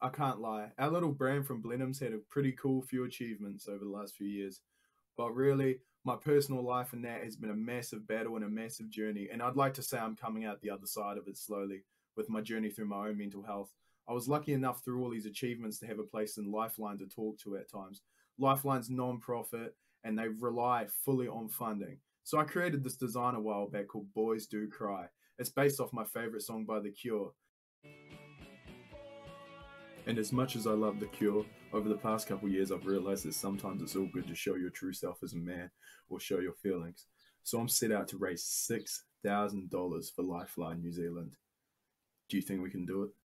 I can't lie. Our little brand from Blenheim's had a pretty cool few achievements over the last few years. But really, my personal life and that has been a massive battle and a massive journey. And I'd like to say I'm coming out the other side of it slowly with my journey through my own mental health. I was lucky enough through all these achievements to have a place in Lifeline to talk to at times. Lifeline's non-profit and they rely fully on funding. So I created this design a while back called Boys Do Cry. It's based off my favorite song by The Cure. And as much as I love The Cure, over the past couple years I've realized that sometimes it's all good to show your true self as a man or show your feelings. So I'm set out to raise $6,000 for Lifeline New Zealand. Do you think we can do it?